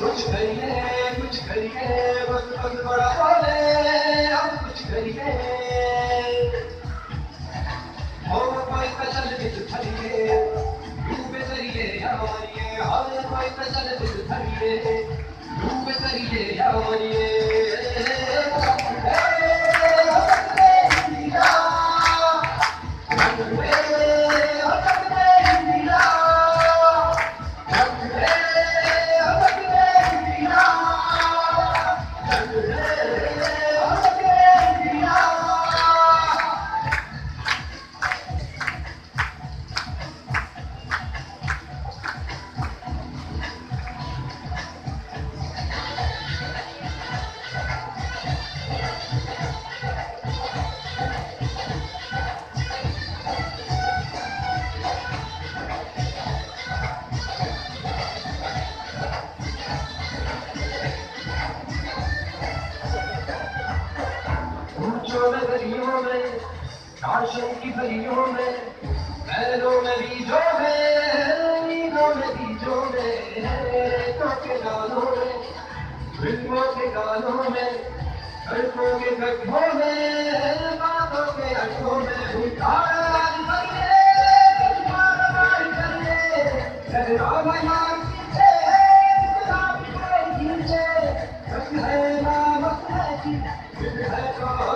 कुछ करिए कुछ करिए बस बस बड़ा बोले अब कुछ करिए हो कोई कसर बिच थरिए डूबे तरिए यावरिए हाय कोई कसर बिच थरिए डूबे तरिए यावरिए Yeah. ऊंचों में, गलियों में काशों की गलियों में पैरों में, बीजों में नींदों में, बीजों में, रेतों के गालों में फ़िल्मों के गालों में सड़कों के गड्ढों में बातों के अड्डों में उतारा करिए मार मार करिए डरा भयान पीछे गुलाबी कोई खींचे रंग नामक कि दिल दिल है